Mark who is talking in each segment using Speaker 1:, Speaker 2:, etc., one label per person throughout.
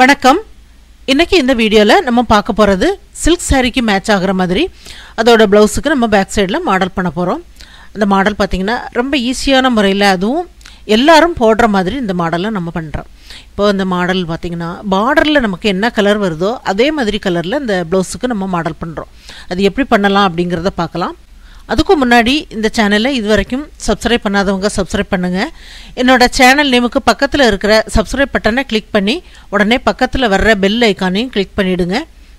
Speaker 1: வணக்கம். இன்றைக்கி இந்த வீடியோவில் நம்ம பார்க்க போகிறது சில்க் சாரீக்கு மேட்ச் ஆகுற மாதிரி. அதோட ப்ளவுஸுக்கு நம்ம பேக் சைடில் மாடல் பண்ண போகிறோம் அந்த மாடல் பார்த்திங்கன்னா ரொம்ப ஈஸியான முறையில் அதுவும் எல்லாரும் போடுற மாதிரி இந்த மாடலை நம்ம பண்ணுறோம் இப்போ இந்த மாடல் பார்த்திங்கன்னா பார்டரில் நமக்கு என்ன கலர் வருதோ அதே மாதிரி கலரில் இந்த ப்ளவுஸுக்கு நம்ம மாடல் பண்ணுறோம் அது எப்படி பண்ணலாம் அப்படிங்கிறத பார்க்கலாம். அதுக்கும் முன்னாடி இந்த சேனலை இது வரைக்கும் சப்ஸ்கிரைப் பண்ணாதவங்க சப்ஸ்கிரைப் பண்ணுங்கள் என்னோட சேனல் நேமுக்கு பக்கத்தில் இருக்கிற சப்ஸ்கிரைப் பட்டனை கிளிக் பண்ணி உடனே பக்கத்தில் வர்ற பெல் ஐக்கானையும் கிளிக் பண்ணிவிடுங்க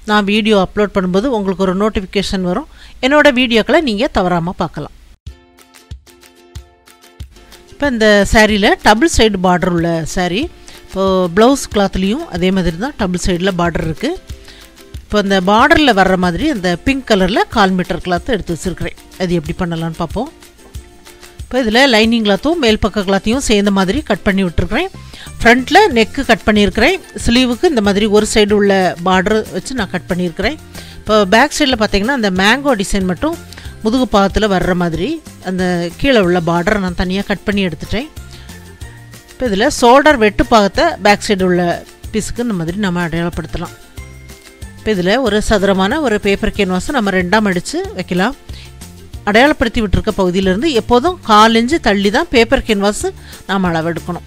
Speaker 1: நான் வீடியோ அப்லோட் பண்ணும்போது உங்களுக்கு ஒரு நோட்டிஃபிகேஷன் வரும். என்னோடய வீடியோக்களை நீங்கள் தவறாமல் பார்க்கலாம். இப்போ இந்த சேரீயில் டபுள் சைடு பார்டர் உள்ள சாரீ இப்போது ப்ளவுஸ் கிளாத்லேயும் அதே மாதிரி தான் டபுள் சைடில் பார்டர் இருக்குது இப்போ இந்த பார்டரில் வர்ற மாதிரி அந்த பிங்க் கலரில் கால் மீட்டர் கிளாத்தை எடுத்து வச்சுருக்கிறேன். அது எப்படி பண்ணலான்னு பார்ப்போம். இப்போ இதில் லைனிங் கிளாத்தும் மேல் பக்க கிளாத்தையும் சேர்ந்த மாதிரி கட் பண்ணி விட்டுருக்குறேன். ஃப்ரண்ட்டில் நெக்கு கட் பண்ணியிருக்கிறேன். ஸ்லீவுக்கு இந்த மாதிரி ஒரு சைடு உள்ள பார்டர் வச்சு நான் கட் பண்ணியிருக்கிறேன். இப்போ பேக் சைடில் பார்த்தீங்கன்னா அந்த மேங்கோ டிசைன் மட்டும் முதுகு பாகத்தில் வர்ற மாதிரி அந்த கீழே உள்ள பார்டரை நான் தனியாக கட் பண்ணி எடுத்துட்டேன். இப்போ இதில் ஷோல்டர் வெட்டு பாகத்தை பேக் சைடு உள்ள பீஸுக்கு இந்த மாதிரி நம்ம அடையாளப்படுத்தலாம். இப்போ இதில் ஒரு சதுரமான ஒரு பேப்பர் கேன்வாஸை நம்ம ரெண்டாம் அடித்து வைக்கலாம். அடையாளப்படுத்தி விட்டுருக்க பகுதியிலேருந்து எப்போதும் காலஞ்சு தள்ளி தான் பேப்பர் கேன்வாஸு நாம் அளவெடுக்கணும்.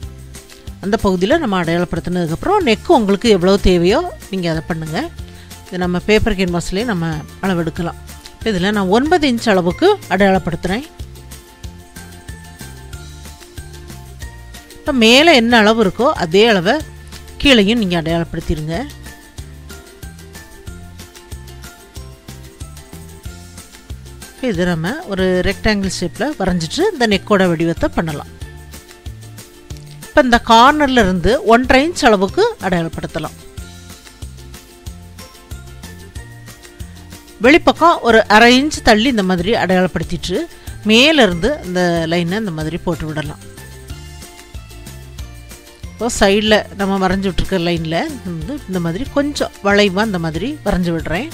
Speaker 1: அந்த பகுதியில் நம்ம அடையாளப்படுத்தினதுக்கப்புறம் நெக்கு உங்களுக்கு எவ்வளோ தேவையோ நீங்கள் அதை பண்ணுங்கள் இது நம்ம பேப்பர் கேன்வாஸ்லேயே நம்ம அளவெடுக்கலாம். இதில் நான் ஒன்பது இன்ச் அளவுக்கு அடையாளப்படுத்துகிறேன் இப்போ மேலே என்ன அளவு இருக்கோ அதே அளவை கீழேயும் நீங்கள் அடையாளப்படுத்திடுங்க இது நம்ம ஒரு ரெக்டாங்கிள் ஷேப்பில் வரைஞ்சிட்டு இந்த நெக்கோட வடிவத்தை பண்ணலாம். இப்போ இந்த கார்னரில் இருந்து ஒன்றரை இன்ச் அளவுக்கு அடையாளப்படுத்தலாம். வெளிப்பக்கம் ஒரு அரை இன்ச் தள்ளி இந்த மாதிரி அடையாளப்படுத்திட்டு மேலேருந்து இந்த லைனை இந்த மாதிரி போட்டு விடலாம். இப்போ சைடில் நம்ம வரைஞ்சி விட்ருக்க லைனில் வந்து இந்த மாதிரி கொஞ்சம் வளைவாக இந்த மாதிரி வரைஞ்சி விடுறேன்.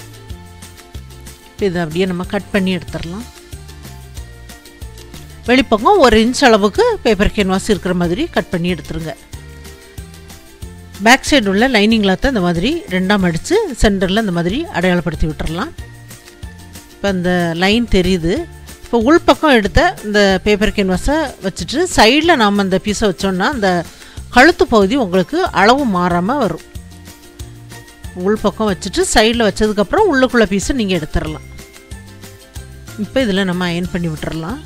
Speaker 1: இதை அப்படியே நம்ம கட் பண்ணி எடுத்துடலாம். வெளிப்பக்கம் ஒரு இன்ச் அளவுக்கு பேப்பர் கேன்வாஸ் இருக்கிற மாதிரி கட் பண்ணி எடுத்துருங்க. பேக் சைடு உள்ள லைனிங் கிளாத்தை இந்த மாதிரி ரெண்டாம் அடித்து சென்டரில் இந்த மாதிரி அடையாளப்படுத்தி விட்டுறலாம். இப்போ அந்த லைன் தெரியுது. இப்போ உள்பக்கம் எடுத்த இந்த பேப்பர் கேன்வாஸை வச்சுட்டு சைடில் நாம் அந்த பீஸை வச்சோன்னா அந்த கழுத்து பகுதி உங்களுக்கு அளவு மாறாமல் வரும். உள்பக்கம் வச்சுட்டு சைடில் வச்சதுக்கப்புறம் உள்ளுக்குள்ளே பீஸை நீங்கள் எடுத்துடலாம். இப்போ இதில் நம்ம அயன் பண்ணி விட்டுறலாம்.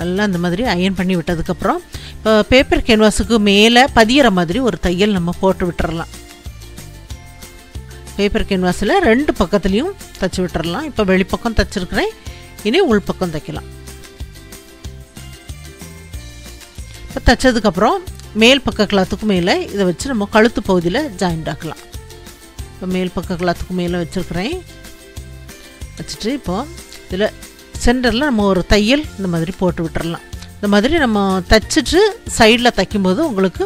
Speaker 1: நல்லா அந்த மாதிரி அயன் பண்ணி விட்டதுக்கப்புறம் இப்போ பேப்பர் கேன்வாஸுக்கு மேலே பதியிற மாதிரி ஒரு தையல் நம்ம போட்டு விட்டுறலாம். பேப்பர் கேன்வாஸில் ரெண்டு பக்கத்துலேயும் தைச்சி விட்டுறலாம். இப்போ வெளிப்பக்கம் தைச்சிருக்கிறேன் இனி உள்பக்கம் தைக்கலாம். தைச்சதுக்கப்புறம் மேல் பக்க கிளாத்துக்கு மேலே இதை வச்சு நம்ம கழுத்து பகுதியில் ஜாயிண்ட் ஆக்கலாம். இப்போ மேல் பக்க கிளாத்துக்கு மேலே வச்சுருக்கிறேன். வச்சுட்டு இப்போது இதில் சென்டரில் நம்ம ஒரு தையல் இந்த மாதிரி போட்டு விட்டுறலாம். இந்த மாதிரி நம்ம தைச்சிட்டு சைடில் தைக்கும்போது உங்களுக்கு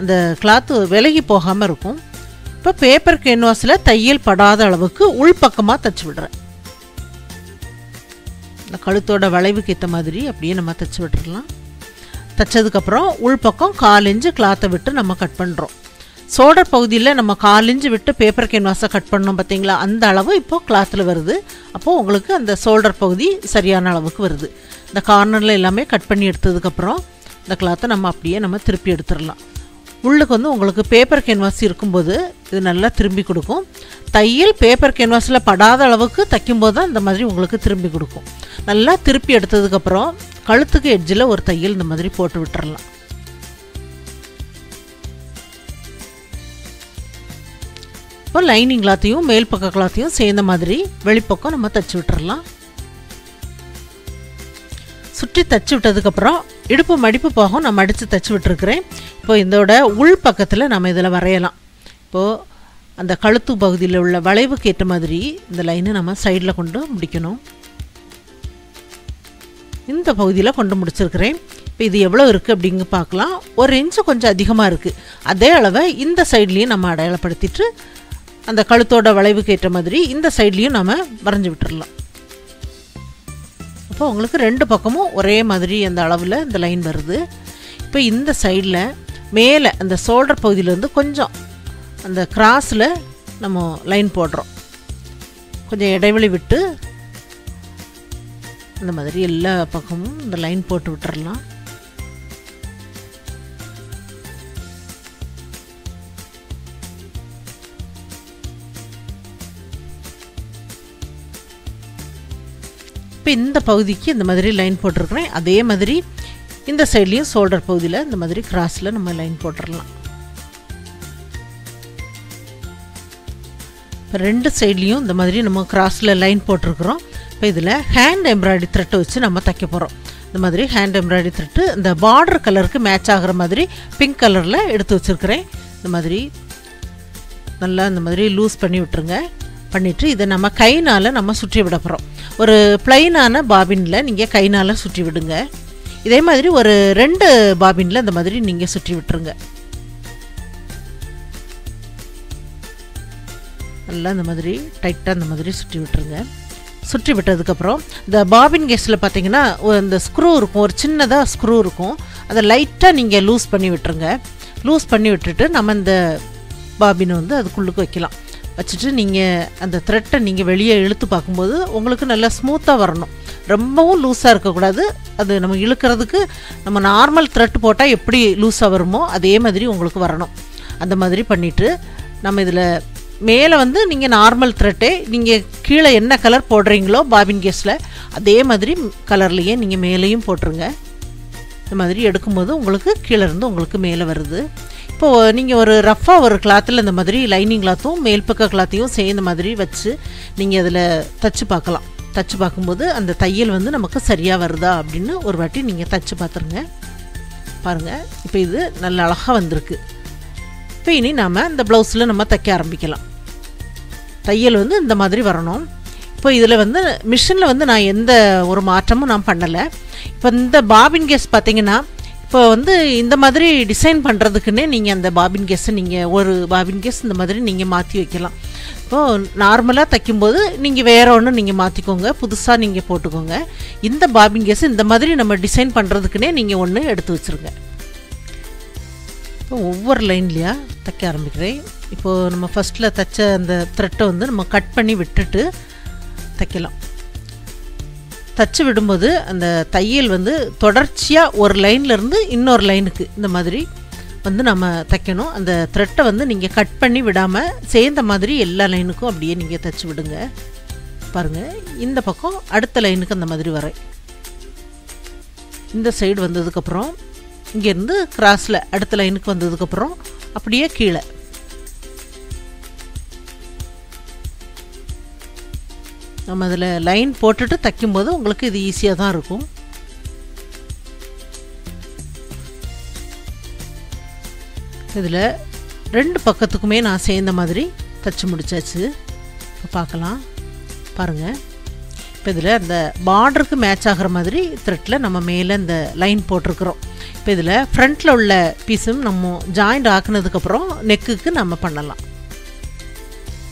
Speaker 1: அந்த கிளாத்து விலகி போகாமல் இருக்கும். இப்போ பேப்பர் கேன்வாஸில் தையல் படாத அளவுக்கு உள்பக்கமாக தைச்சி விடுறேன். இந்த கழுத்தோட வளைவுக்கு ஏற்ற மாதிரி அப்படியே நம்ம தைச்சி விட்டுறலாம். தைச்சதுக்கப்புறம் உள்பக்கம் கால் இன்ச்சு கிளாத்தை விட்டு நம்ம கட் பண்ணுறோம் சோடர் பகுதியில் நம்ம கால் இன்ச்சு விட்டு பேப்பர் கேன்வாஸை கட் பண்ணோம் பார்த்தீங்களா அந்த அளவு இப்போது கிளாத்தில் வருது. அப்போது உங்களுக்கு அந்த சோல்டர் பகுதி சரியான அளவுக்கு வருது. இந்த கார்னரில் எல்லாமே கட் பண்ணி எடுத்ததுக்கப்புறம் இந்த கிளாத்தை நம்ம அப்படியே நம்ம திருப்பி எடுத்துடலாம். உள்ளுக்கு வந்து உங்களுக்கு பேப்பர் கேன்வாஸ் இருக்கும்போது இது நல்லா திரும்பி கொடுக்கும். தையல் பேப்பர் கேன்வாஸில் படாத அளவுக்கு தைக்கும்போது தான் இந்த மாதிரி உங்களுக்கு திரும்பி கொடுக்கும். நல்லா திருப்பி எடுத்ததுக்கப்புறம் கழுத்துக்கு எட்ஜில் ஒரு தையல் இந்த மாதிரி போட்டு விட்டுறலாம். இப்போ லைனிங் கிளாத்தையும் மேல் பக்க கிளாத்தையும் சேர்ந்த மாதிரி வெளிப்பக்கம் நம்ம தைச்சி விட்டுறலாம். சுற்றி தைச்சி விட்டதுக்கப்புறம் இடுப்பு மடிப்பு போகும். நான் மடித்து தைச்சி விட்டுருக்குறேன். இப்போ இதோட உள் பக்கத்தில் நம்ம இதில் வரையலாம். இப்போது அந்த கழுத்து பகுதியில் உள்ள வளைவுக்கு ஏற்ற மாதிரி இந்த லைனை நம்ம சைடில் கொண்டு முடிக்கணும். இந்த பகுதியில் கொண்டு முடிச்சிருக்கிறேன். இப்போ இது எவ்வளோ இருக்குது அப்படிங்க பார்க்கலாம். ஒரு இன்ச்சு கொஞ்சம் அதிகமாக இருக்குது அதே அளவை இந்த சைட்லேயும் நம்ம அடையாளப்படுத்திட்டு அந்த கழுத்தோட வளைவுக்கு ஏற்ற மாதிரி இந்த சைட்லேயும் நம்ம வரைஞ்சி விட்டுடலாம் அப்போ உங்களுக்கு ரெண்டு பக்கமும் ஒரே மாதிரி அந்த அளவில் இந்த லைன் வருது. இப்போ இந்த சைடில் மேலே அந்த ஷோல்டர் பகுதியிலேருந்து கொஞ்சம் அந்த கிராஸில் நம்ம லைன் போடுறோம். கொஞ்சம் இடைவெளி விட்டு இந்த மாதிரி எல்லா பக்கமும் இந்த லைன் போட்டு விட்டுறலாம். இப்போ இந்த பகுதிக்கு இந்த மாதிரி லைன் போட்டிருக்கிறேன் அதே மாதிரி இந்த சைட்லேயும் ஷோல்டர் பகுதியில் இந்த மாதிரி கிராஸில் நம்ம லைன் போட்டுடலாம் இப்போ ரெண்டு சைட்லேயும் இந்த மாதிரி நம்ம கிராஸில் லைன் போட்டிருக்கிறோம். இப்போ இதில் ஹேண்ட் எம்ப்ராய்டரி த்ரெட்டை வச்சு நம்ம தைக்க போகிறோம் இந்த மாதிரி ஹேண்ட் எம்ப்ராய்டரி த்ரெட்டு இந்த பார்டர் கலருக்கு மேட்ச் ஆகிற மாதிரி பிங்க் கலரில் எடுத்து வச்சுருக்கிறேன். இந்த மாதிரி நல்லா இந்த மாதிரி லூஸ் பண்ணி விட்டுருங்க. பண்ணிவிட்டு இதை நம்ம கைனால் நம்ம சுற்றி விட போகிறோம் ஒரு ப்ளைனான பாபினில் நீங்கள் கைனால் சுற்றி விடுங்க. இதே மாதிரி ஒரு ரெண்டு பாபினில் இந்த மாதிரி நீங்கள் சுற்றி விட்டுருங்க. நல்லா இந்த மாதிரி டைட்டாக இந்த மாதிரி சுற்றி விட்டுருங்க. சுற்றி விட்டதுக்கப்புறம் இந்த பாபின் கேஸில் பார்த்தீங்கன்னா இந்த ஸ்க்ரூ இருக்கும். ஒரு சின்னதாக ஸ்க்ரூ இருக்கும். அதை லைட்டாக நீங்கள் லூஸ் பண்ணி விட்டுருங்க. லூஸ் பண்ணி விட்டுட்டு நம்ம இந்த பாபினை வந்து அதுக்குள்ளுக்கு வைக்கலாம். வச்சுட்டு நீங்கள் அந்த த்ரெட்டை நீங்கள் வெளியே இழுத்து பார்க்கும்போது உங்களுக்கு நல்லா ஸ்மூத்தாக வரணும். ரொம்பவும் லூஸாக இருக்கக்கூடாது. அது நம்ம இழுக்கிறதுக்கு நம்ம நார்மல் த்ரெட் போட்டால் எப்படி லூஸாக வருமோ அதே மாதிரி உங்களுக்கு வரணும். அந்த மாதிரி பண்ணிவிட்டு நம்ம இதில் மேலே வந்து நீங்கள் நார்மல் த்ரெட்டே நீங்கள் கீழே என்ன கலர் போடுறீங்களோ பாபின் கேஸில் அதே மாதிரி கலர்லேயே நீங்கள் மேலேயும் போட்டுருங்க. இந்த மாதிரி எடுக்கும்போது உங்களுக்கு கீழே இருந்து உங்களுக்கு மேலே வருது. இப்போது நீங்கள் ஒரு ரஃப்பாக ஒரு கிளாத்தில் இந்த மாதிரி லைனிங் கிளாத்தும் மேல் பக்க கிளாத்தையும் சேர்ந்த மாதிரி வச்சு நீங்கள் அதில் தச்சு பார்க்கலாம். தச்சு பார்க்கும்போது அந்த தையல் வந்து நமக்கு சரியாக வருதா அப்படின்னு ஒரு வாட்டி நீங்கள் தச்சு பார்த்துருங்க. பாருங்கள் இப்போ இது நல்ல அழகாக வந்திருக்கு. இப்போ இனி நாம் இந்த ப்ளவுஸில் நம்ம தைக்க ஆரம்பிக்கலாம். தையல் வந்து இந்த மாதிரி வரணும். இப்போ இதில் வந்து மிஷினில் வந்து நான் எந்த ஒரு மாற்றமும் நான் பண்ணலை. இப்போ இந்த பாபின் கேஸ் பார்த்தீங்கன்னா இப்போ வந்து இந்த மாதிரி டிசைன் பண்ணுறதுக்குன்னே நீங்கள் அந்த பாபின் கேஸை நீங்கள் ஒரு பாபின் கேஸ் இந்த மாதிரி நீங்கள் மாற்றி வைக்கலாம். இப்போது நார்மலாக தைக்கும்போது நீங்கள் வேறு ஒன்று நீங்கள் மாற்றிக்கோங்க புதுசாக நீங்கள் போட்டுக்கோங்க. இந்த பாபின் கேஸ் இந்த மாதிரி நம்ம டிசைன் பண்ணுறதுக்குன்னே நீங்கள் ஒன்று எடுத்து வச்சுருங்க. இப்போ ஒவ்வொரு லைன்லையா தைக்க ஆரம்பிக்கிறேன். இப்போது நம்ம ஃபஸ்ட்டில் தைச்ச அந்த த்ரெட்டை வந்து நம்ம கட் பண்ணி விட்டுட்டு தைக்கலாம். தச்சு விடும்போது அந்த தையல் வந்து தொடர்ச்சியாக ஒரு லைன்லேருந்து இன்னொரு லைனுக்கு இந்த மாதிரி வந்து நம்ம தைக்கணும். அந்த த்ரெட்டை வந்து நீங்கள் கட் பண்ணி விடாமல் சேர்ந்த மாதிரி எல்லா லைனுக்கும் அப்படியே நீங்கள் தைச்சி விடுங்க. பாருங்கள் இந்த பக்கம் அடுத்த லைனுக்கு அந்த மாதிரி வரேன் இந்த சைடு வந்ததுக்கப்புறம் இங்கேருந்து கிராஸில் அடுத்த லைனுக்கு வந்ததுக்கப்புறம் அப்படியே கீழே. நம்ம அதில் லைன் போட்டுட்டு தைக்கும்போது உங்களுக்கு இது ஈஸியாக தான் இருக்கும். இதில் ரெண்டு பக்கத்துக்குமே நான் சேர்ந்த மாதிரி தைச்சு முடிச்சாச்சு. இப்போ பார்க்கலாம். பாருங்கள் இப்போ இதில் அந்த பார்டருக்கு மேட்ச் ஆகிற மாதிரி த்ரெட்டில் நம்ம மேலே இந்த லைன் போட்டிருக்கிறோம். இப்போ இதில் ஃப்ரண்ட்டில் உள்ள பீஸும் நம்ம ஜாயிண்ட் ஆக்குனதுக்கப்புறம் நெக்குக்கு நம்ம பண்ணலாம்.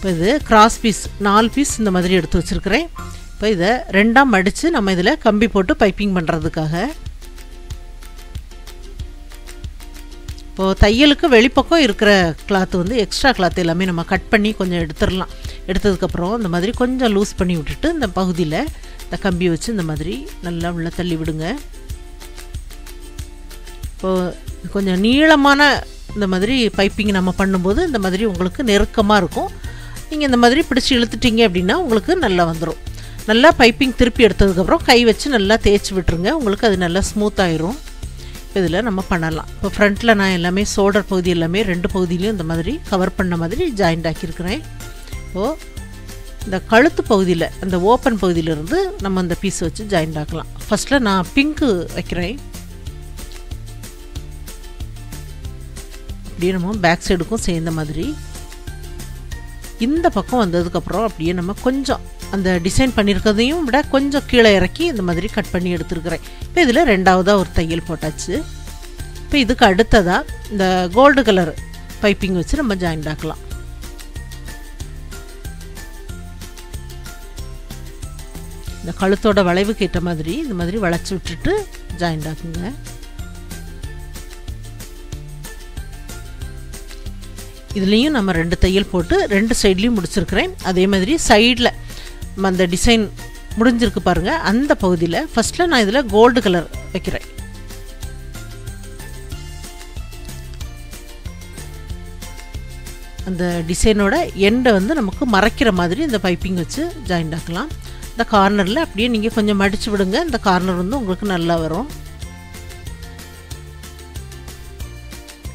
Speaker 1: இப்போ இது கிராஸ் பீஸ் நாலு பீஸ் இந்த மாதிரி எடுத்து வச்சுருக்கிறேன். இப்போ இதை ரெண்டாக மடித்து நம்ம இதில் கம்பி போட்டு பைப்பிங் பண்ணுறதுக்காக இப்போது தையலுக்கு வெளிப்பக்கம் இருக்கிற கிளாத்து வந்து எக்ஸ்ட்ரா கிளாத் எல்லாமே நம்ம கட் பண்ணி கொஞ்சம் எடுத்துடலாம். எடுத்ததுக்கப்புறம் இந்த மாதிரி கொஞ்சம் லூஸ் பண்ணி விட்டுட்டு இந்த பகுதியில் இந்த கம்பி வச்சு இந்த மாதிரி நல்லா உள்ள தள்ளி விடுங்க. இப்போது கொஞ்சம் நீளமான இந்த மாதிரி பைப்பிங் நம்ம பண்ணும்போது இந்த மாதிரி உங்களுக்கு நெருக்கமாக இருக்கும். நீங்கள் இந்த மாதிரி பிடிச்சி இழுத்துட்டீங்க அப்படின்னா உங்களுக்கு நல்லா வந்துடும் நல்லா பைப்பிங் திருப்பி எடுத்ததுக்கப்புறம் கை வச்சு நல்லா தேய்ச்சி விட்டுருங்க. உங்களுக்கு அது நல்லா ஸ்மூத் ஆயிரும். இதில் நம்ம பண்ணலாம். இப்போ ஃப்ரண்ட்டில் நான் எல்லாமே சோல்டர் பகுதி எல்லாமே ரெண்டு பகுதியிலையும் இந்த மாதிரி கவர் பண்ண மாதிரி ஜாயிண்ட் ஆக்கியிருக்கிறேன். இப்போது இந்த கழுத்து பகுதியில் அந்த ஓப்பன் பகுதியிலேருந்து நம்ம அந்த பீஸ் வச்சு ஜாயிண்ட் ஆக்கலாம். ஃபஸ்ட்டில் நான் பிங்க்கு வைக்கிறேன். அப்படியே நம்ம பேக் சைடுக்கும் சேர்ந்த மாதிரி இந்த பக்கம் வந்ததுக்கப்புறம் அப்படியே நம்ம கொஞ்சம் அந்த டிசைன் பண்ணியிருக்கிறதையும் விட கொஞ்சம் கீழே இறக்கி இந்த மாதிரி கட் பண்ணி எடுத்துருக்குறேன். இப்போ இதில் ரெண்டாவதாக ஒரு தையல் போட்டாச்சு. இப்போ இதுக்கு அடுத்ததாக இந்த கோல்டு கலர் பைப்பிங் வச்சு நம்ம ஜாயின் ஆக்கலாம். இந்த கழுத்தோட வளைவுக்கு ஏற்ற மாதிரி இந்த மாதிரி வளைச்சி விட்டுட்டு ஜாயின் ஆக்குங்க. இதுலேயும் நம்ம ரெண்டு தையல் போட்டு ரெண்டு சைட்லேயும் முடிச்சிருக்கிறேன். அதே மாதிரி சைடில் அந்த டிசைன் முடிஞ்சிருக்கு பாருங்கள் அந்த பகுதியில் ஃபஸ்ட்டில் நான் இதில் கோல்டு கலர் வைக்கிறேன். அந்த டிசைனோட எண்டை வந்து நமக்கு மறைக்கிற மாதிரி இந்த பைப்பிங் வச்சு ஜாயிண்ட் ஆக்கலாம். இந்த கார்னரில் அப்படியே நீங்கள் கொஞ்சம் மடித்து விடுங்க. இந்த கார்னர் வந்து உங்களுக்கு நல்லா வரும்.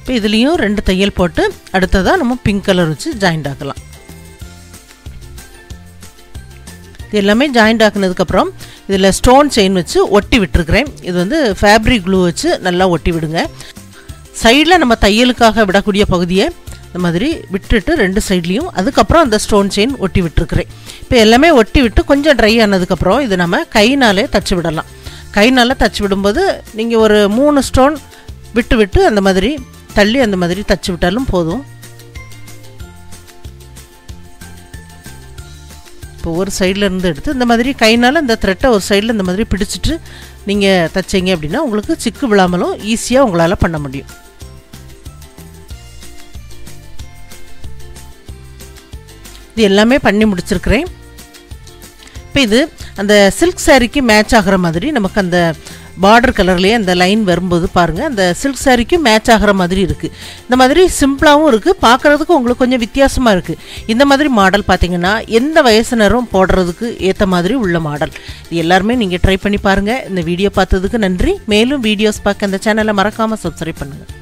Speaker 1: இப்போ இதுலேயும் ரெண்டு தையல் போட்டு அடுத்ததாக நம்ம பிங்க் கலர் வச்சு ஜாயிண்ட் ஆக்கலாம். இது எல்லாமே ஜாயிண்ட் ஆக்குனதுக்கப்புறம் இதில் ஸ்டோன் செயின் வச்சு ஒட்டி விட்டுருக்குறேன். இது வந்து ஃபேப்ரிக் க்ளூ வச்சு நல்லா ஒட்டி விடுங்க. சைடில் நம்ம தையலுக்காக விடக்கூடிய பகுதியை இந்த மாதிரி விட்டுட்டு ரெண்டு சைட்லேயும் அதுக்கப்புறம் அந்த ஸ்டோன் செயின் ஒட்டி விட்டுருக்குறேன். இப்போ எல்லாமே ஒட்டி விட்டு கொஞ்சம் ட்ரை ஆனதுக்கப்புறம் இது நம்ம கைனாலே தச்சு விடலாம். கைனால் தச்சு விடும்போது நீங்கள் ஒரு மூணு ஸ்டோன் விட்டு விட்டு அந்த மாதிரி தள்ளி அந்த மாதிரி தச்சு விட்டாலும் போதும். இப்போ ஒரு சைடில் இருந்து எடுத்து இந்த மாதிரி கைனால் இந்த த்ரெட்டை ஒரு சைடில் இந்த மாதிரி பிடிச்சிட்டு நீங்கள் தைச்சிங்க அப்படின்னா உங்களுக்கு சிக்கு விழாமலும் ஈஸியாக உங்களால் பண்ண முடியும். இது எல்லாமே பண்ணி முடிச்சிருக்கிறேன். இப்போ இது அந்த சில்க் சாரீக்கு மேட்ச் ஆகிற மாதிரி நமக்கு அந்த பார்டர் கலர்லேயே அந்த லைன் வரும்போது பாருங்கள் அந்த சில்க் சாரீக்கு மேட்ச் ஆகிற மாதிரி இருக்குது இந்த மாதிரி சிம்பிளாகவும் இருக்குது பார்க்குறதுக்கு உங்களுக்கு கொஞ்சம் வித்தியாசமாக இருக்குது இந்த மாதிரி மாடல் பார்த்தீங்கன்னா எந்த வயசினரும் போடுறதுக்கு ஏற்ற மாதிரி உள்ள மாடல் இது எல்லாருமே நீங்கள் ட்ரை பண்ணி பாருங்கள் இந்த வீடியோ பார்த்ததுக்கு நன்றி. மேலும் வீடியோஸ் பார்க்க இந்த சேனலை மறக்காமல் சப்ஸ்கிரைப் பண்ணுங்கள்